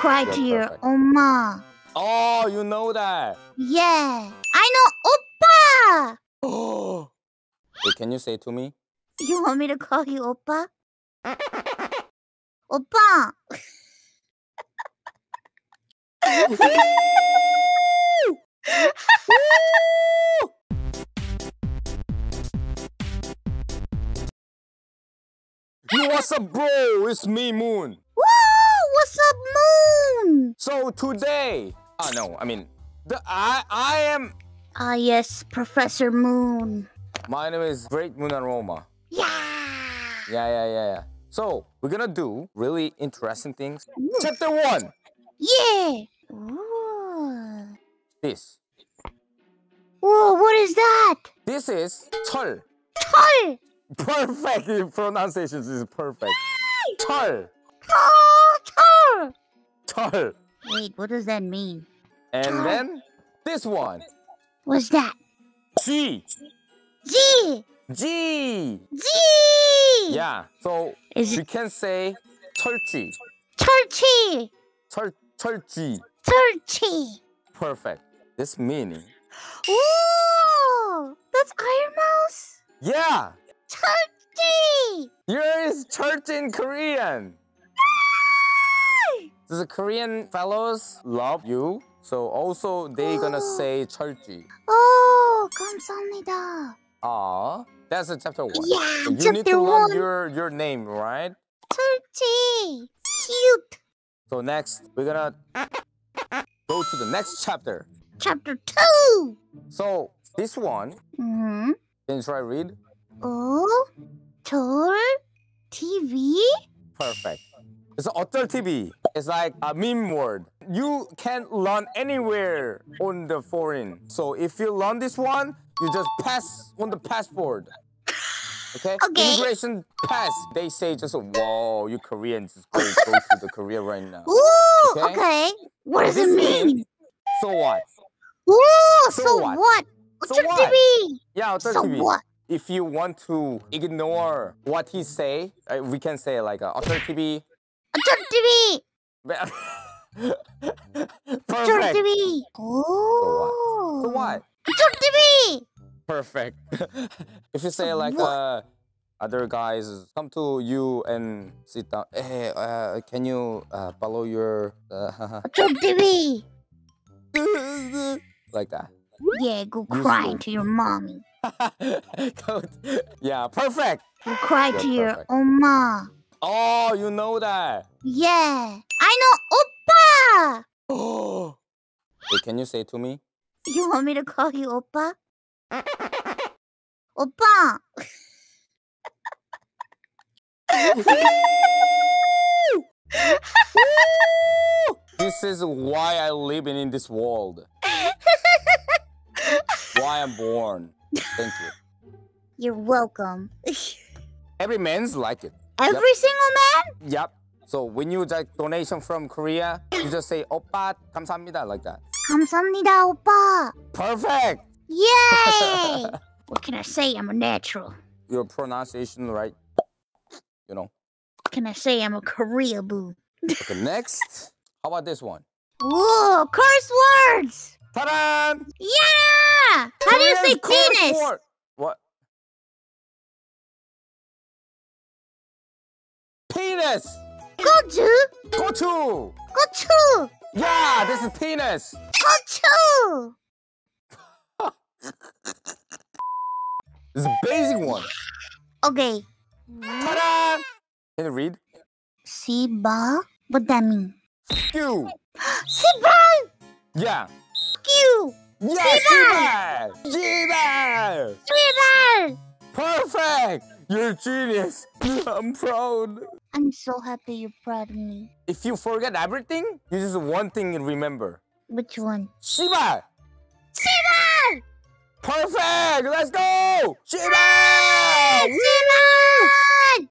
cry to your perfect. oma. Oh, you know that. Yeah. I know oppa. Oh. Wait, can you say to me? You want me to call you oppa? oppa. Yo, what's up, bro? It's me, Moon Woo! What's up, moon? So today, oh no, I mean, the I I am. Ah, yes, Professor Moon. My name is Great Moon Aroma. Yeah. Yeah, yeah, yeah, yeah. So we're gonna do really interesting things. Ooh. Chapter one. Yeah. Ooh. This. Whoa, what is that? This is 철. 철. Perfect. Your pronunciation is perfect. 철. Oh, 철. 철. Wait, what does that mean? And 철. then this one. What's that? G. G. G. G. Yeah. So Is we it can say 철지. 철치? 철 철지. 철치. Perfect. This meaning. Ooh, that's Iron Mouse. Yeah. 철치. Here is church in Korean. The Korean fellows love you. So also they gonna say 철지. Oh, 감사합니다. Ah, that's a chapter one. Yeah, So you need chapter to love one. your your name, right? 철치. Cute. So next we're gonna go to the next chapter. Chapter two. So this one, Hmm. can you try read? Oh, 철 TV. Perfect. It's 어쩔 TV. It's like a meme word. You can learn anywhere on the foreign. So if you learn this one, you just pass on the passport. Okay? Okay. Immigration pass. They say just whoa, you Koreans just go, go to the Korea right now. Ooh, Okay. okay. What does This it mean? So what? Ooh, So so, what? what? So 철 what? TV. Yeah, 어쩔 So TV. what? If you want to ignore what he say, uh, we can say like uh, 어쩔 TV. 철 TV. Talk to me. Oh. what? what? To me. Perfect. if you say like uh, other guys come to you and sit down. Hey, uh, can you uh, follow your? Uh, to me. like that. Yeah, go crying to your mommy. yeah, perfect. Go cry yeah, to perfect. your oma. Oh, you know that. Yeah. I know oppa. Oh. Wait, can you say to me? You want me to call you oppa? oppa. This is why I live in, in this world. Why I'm born. Thank you. You're welcome. Every man's like it. Every single man? Yep. So when you like donation from Korea, you just say oppa 감사합니다 like that. 감사합니다, oppa. Perfect. Yay! what can I say? I'm a natural. Your pronunciation right. You know. Can I say I'm a Koreaboo? okay, next. How about this one? Whoa, curse words! Ta-da! Yeah! How do you say penis? What? Penis! Coach. Gochu. Gochu. Yeah, this is penis. Gochu. this is a basic one. Okay. Ta-da! Can you read? Siba? What that mean? You. Siba! Yeah. Fuck you. Yeah, Siba! Siba! Siba! Perfect! You're genius. I'm proud. I'm so happy you're proud of me. If you forget everything, you just one thing you remember. Which one? Shiba! Shiba! Perfect! Let's go! Shiba! Shiba!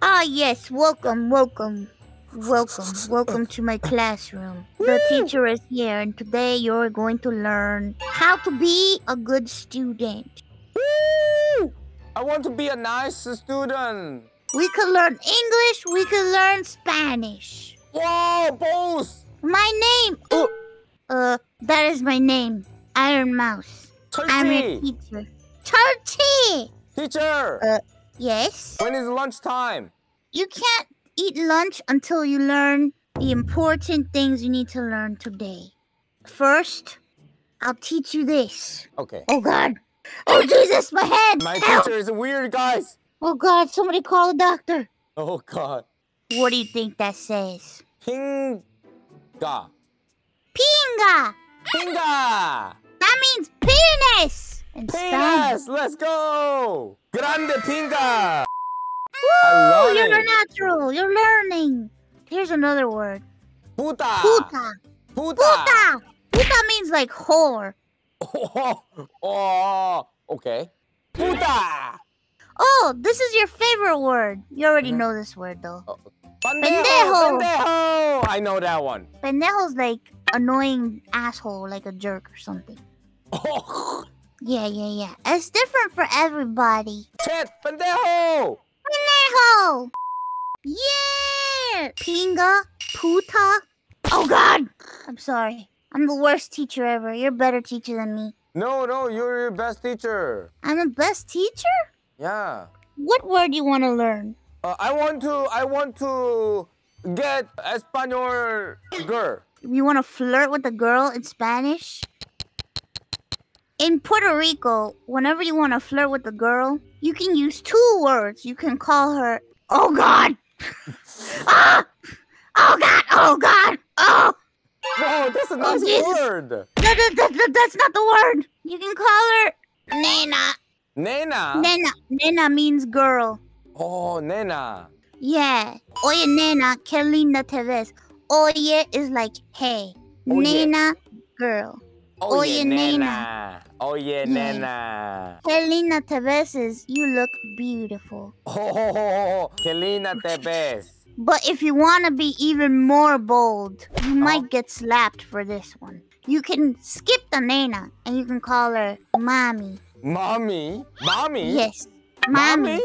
Ah, yes. Welcome, welcome. Welcome, welcome to my classroom. The teacher is here, and today you're going to learn how to be a good student. Woo! I want to be a nice student. We could learn English, we could learn Spanish. Wow, boss. My name. Oh, uh, that is my name. Ironmouse. I'm your Turkey. teacher. Turkey. Teacher. Uh, yes. when is lunchtime? You can't eat lunch until you learn the important things you need to learn today. First, I'll teach you this. Okay. Oh God. Oh Jesus, my head. My Help. teacher is weird, guys. Oh God, somebody call a doctor. Oh God. What do you think that says? Pinga. Pinga. Pinga. That means penis. In Spanish. Penis. Let's go. Grande pinga. Woo, you're it. natural. You're learning. Here's another word. Puta. Puta. Puta. Puta. Puta means like whore. Oh, oh, okay. Puta. Oh, this is your favorite word. You already Mhm. know this word though. Pendejo. Pendejo. Pendejo. I know that one. Pendejo's like annoying asshole, like a jerk or something. Oh, Yeah, yeah, yeah. It's different for everybody. shit. Pendejo. Pendejo! Yeah! Pinga, puta. Oh God! I'm sorry. I'm the worst teacher ever. You're a better teacher than me. No, no, you're your best teacher. I'm the best teacher? Yeah. What word do you want to learn? Uh, I want to. I want to get Espanol girl. You want to flirt with a girl in Spanish? In Puerto Rico, whenever you want to flirt with a girl, you can use two words. You can call her, oh God! ah! Oh God! Oh God! Oh! Whoa, that's a nice Jesus. word. That, that, that, that- that's not the word. You can call her Nena. Nena. Nena. Nena means girl. Oh, nena. Yeah. Oye, nena, qué linda te ves. Oye is like, hey. Oye. Nena, girl. Oye, nena. Oye, Yeah. nena. Qué linda te ves is you look beautiful. Oh, que linda te ves. But if you want to be even more bold, you Uh-huh. might get slapped for this one. You can skip the nena and you can call her mommy. Mommy. Mommy. Yes. Mommy.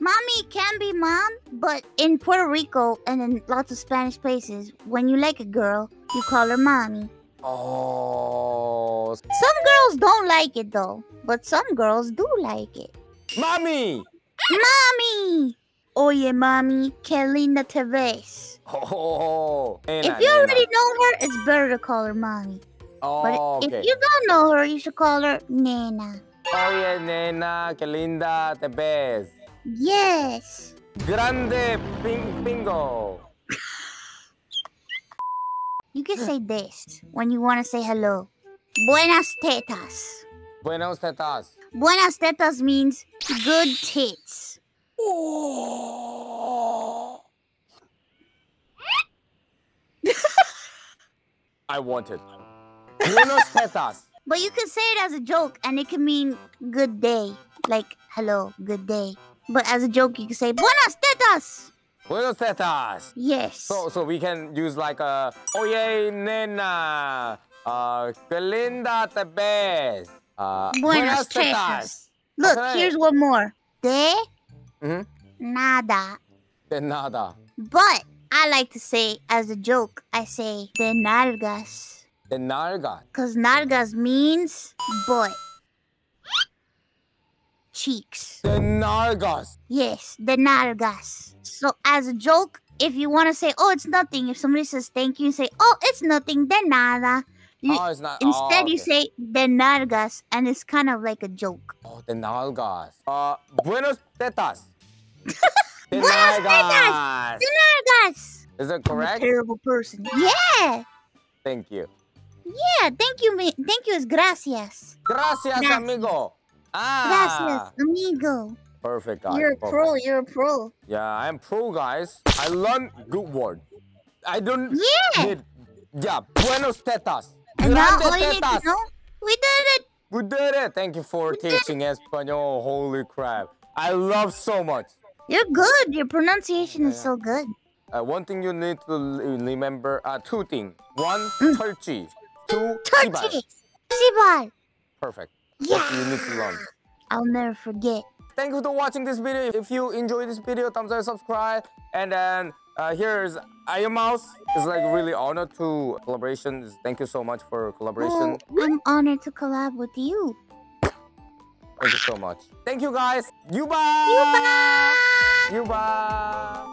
Mommy can be mom, but in Puerto Rico and in lots of Spanish places, when you like a girl, you call her mommy. Oh, Some girls don't like it though, but some girls do like it. mommy. Mommy! Oye, mami, qué linda te ves. Oh, nena, if you nena. already know her, it's better to call her mommy. But Oh, okay. if you don't know her, you should call her nena. Oye, nena, que linda te ves. Yes. Grande ping pingo. You can say this when you want to say hello. Buenas tetas. Buenas tetas. Buenas tetas means good tits. Oh. I want it. Buenos tetas. But you can say it as a joke and it can mean good day. Like, hello, good day. But as a joke, you can say buenas tetas. Buenos tetas. Yes. So, so we can use like a Oye, nena. Uh, que linda te ves. Uh, Buenas tetas. Look, Okay. here's one more. De Mhm. nada. De nada. But I like to say as a joke, I say de nalgas. De nalga. Because nalgas means butt. Cheeks. De nalgas. Yes, the nalgas. So as a joke, if you want to say, oh, it's nothing, if somebody says thank you, you say, oh, it's nothing, de nada. You, oh, it's not. instead, oh, you say de nalgas, and it's kind of like a joke. Oh, de nalgas. Uh, buenos tetas. de Buenos nalgas. De nalgas. Is that I'm a correct? terrible person. Yeah. Thank you. Yeah, thank you, thank you is gracias. Gracias, Gracias. amigo. Ah. Gracias, amigo. Perfect, guys. You're a perfect. pro, you're a pro. Yeah, I'm pro, guys. I learned good word. I don't Yeah. need. Yeah, buenos tetas. And now all you need to tetas. know, we did it. We did it. Thank you for teaching Espanol. Holy crap. I love so much. You're good. Your pronunciation is Yeah. so good. Uh, one thing you need to remember, uh, two things. One, Mm. turkey. Two, sibal. Turkey. Perfect. Yeah. You need to learn. I'll never forget. Thank you for watching this video. If you enjoyed this video, thumbs up, subscribe, and then Uh, here's Ironmouse. It's like really honored to collaboration. Thank you so much for collaboration. Oh, I'm honored to collab with you. Thank you so much. Thank you guys. You You bye. bye. You bye.